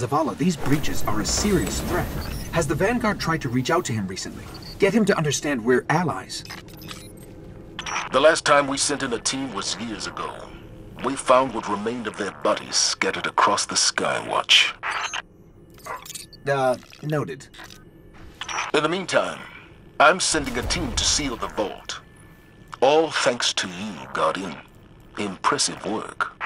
Zavala, these breaches are a serious threat. Has the Vanguard tried to reach out to him recently? Get him to understand we're allies. The last time we sent in a team was years ago. We found what remained of their bodies scattered across the Skywatch. Uh, noted. In the meantime, I'm sending a team to seal the vault. All thanks to you, Guardian. Impressive work.